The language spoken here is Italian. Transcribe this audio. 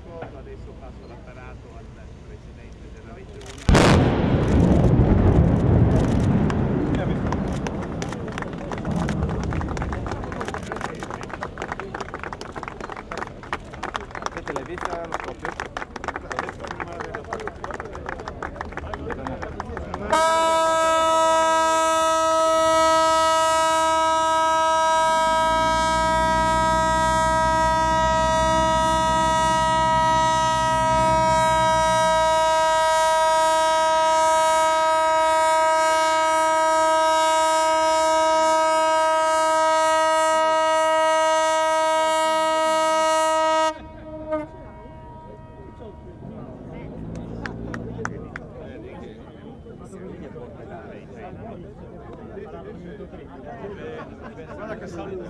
d'accordo, adesso passo l'apparato al Presidente della Regione. Avete l'hai vista lo scoppio? Guarda che saluto.